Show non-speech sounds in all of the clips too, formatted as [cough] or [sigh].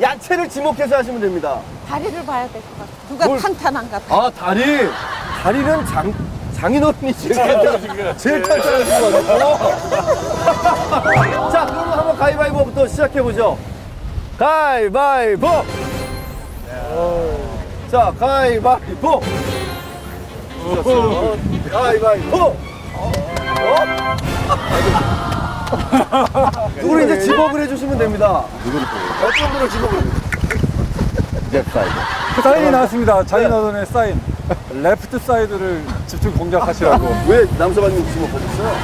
야채를 지목해서 하시면 됩니다. 다리를 봐야 될 것 같아. 누가 뭘- 탄탄한가 봐. 아, 다리. 다리는 장, 장인어른이 제일 탄탄하신 제일 탄탄하신 것 같아요. [laughs] 자, 그럼 한번 가위바위보부터 시작해 보죠. 가위바위보! 자, 가위바위보! 어, 가위바위보! 어? [laughs] 누구를 이제 집업을 해주시면 됩니다. 누구를 어떤 분을 집업을 해주세요? 그 사인이 나왔습니다. 장인어른의 사인. 레프트 사이드를 집중 공략하시라고. [laughs] 왜 남서방님 집업하셨어요?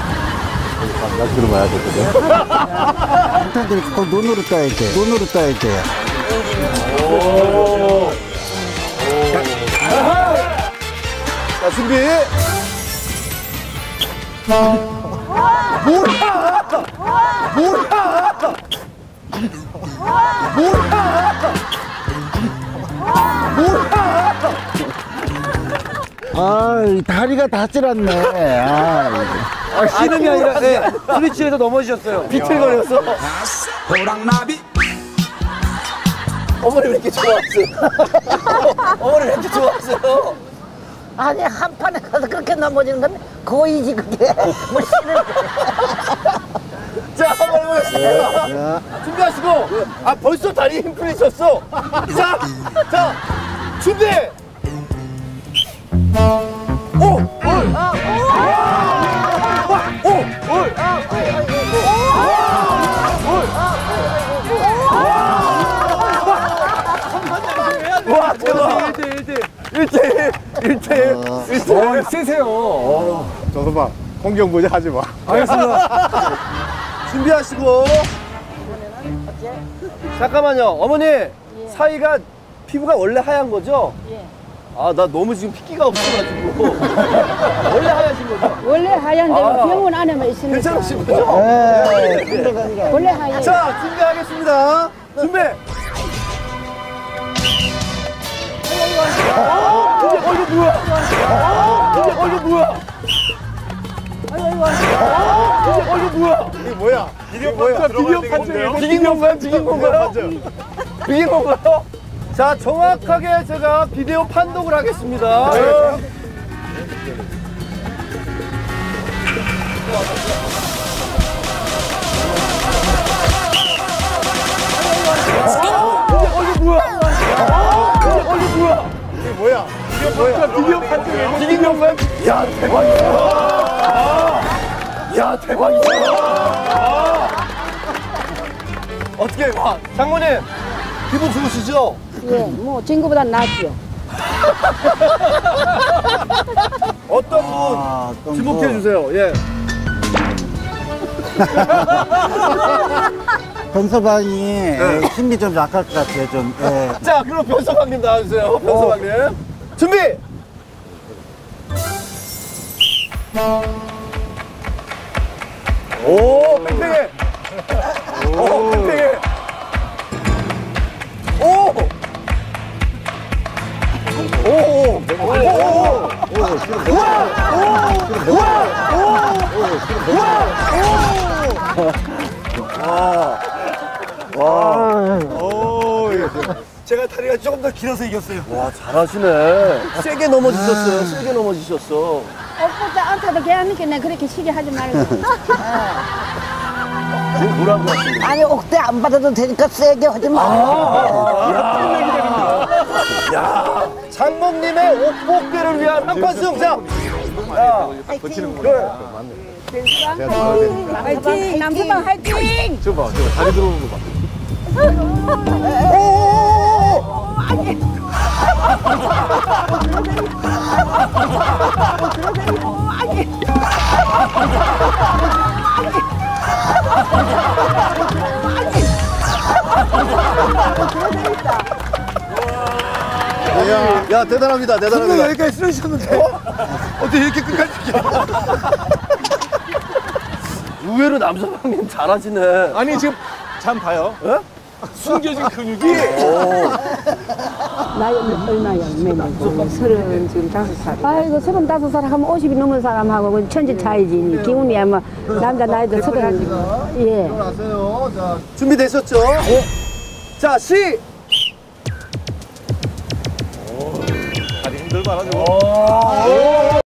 일단들 꼭 눈으로 떠야 돼. 눈으로 떠야 돼. 자, 준비. 뭐야! 뭐야! 아, 이 다리가 다 찔었네. 아, 아, 게 아니라, 네, 스위치에서 넘어지셨어요. 비틀거려서. 어머니 왜 이렇게 좋아하세요? 어머니 왜 이렇게 좋아하세요? 아니 한 판에 가서 그렇게 넘어지는 건 거의지 그게 뭐 씨는 준비하시고. 아, 벌써 다리에 힘 풀리셨어. 자, 자, 준비! 오! 올! 와! 오! 올! 와, 대박! 1대1, 1대1. 1대1, 1대1. 어, 세세요. 정선봐 공격 모자 하지 마. 알겠습니다. 준비하시고. 잠깐만요. 어머니, 사이가 피부가 원래 하얀 거죠? 예. 아, 나 너무 지금 핏기가 없어가지고. [laughs] 원래 하얀신 거죠? 원래 하얀데 아. 병원 안에만 있으니까 괜찮으신 거죠? 원래 하얀 자, 준비하겠습니다. 준비! 어, 어, 이거 뭐야? 어, 이거 뭐야? 어, 이거 뭐야? 이게 뭐야? 이게 뭐야? 비디오 판정이에요? 비긴 건가요? 비긴 건가요? 비긴 건가요? 자, 정확하게 제가 비디오 판독을 하겠습니다. 뭐야? 어, 뭐야? 이게 뭐야? 비디오 판정이에요? 비긴 건가요? 야, 대박이다. 아, 야, 대박이다. 아. 어떻게, 와, 장모님, 기분 좋으시죠? 예, 뭐 친구보다 낫죠. 어떤 아, 분 지목해 주세요. 예. [laughs] 변서방이 힘이 좀 약할 것 같아요. 좀. 예. 자, 그럼 변서방님 나와주세요. 변서방님. 준비! 오, 팽팽해! 오, 팽팽해! 오! 오! 오! 오! 오! 와! 오, 제가 다리가 조금 더 길어서 이겼어요. 와, 잘하시네. 세게 넘어지셨어요. 세게 넘어지셨어. 옷보다 안타도 걔하니까 내 그렇게 시게 하지 말고. 뭐라고 하시는 아니 옥대 안 받아도 되니까 세게 하지 마. 야, 장모님의 옥복대를 위한 야, 둘, 화이팅! 남수방 화이팅! 저 봐, 저 봐. 다리 들어오는 거 봐. 야, 대단합니다. 대단합니다. 여기까지 쓰러지셨는데. 어떻게 이렇게 끝까지 의외로 남서방님 잘하시네. 아니 지금 잠 봐요. 숨겨진 근육이 나이 얼마야? 매년 서른 지금 다섯 살. 아이고 서른 다섯 살 하면 50이 넘은 사람하고 그 천지 차이지. 기운이 아마 남자 나이도 서른. 예. 아세요. 자, 준비되셨죠? 자, 시. 다리 힘들만 하죠.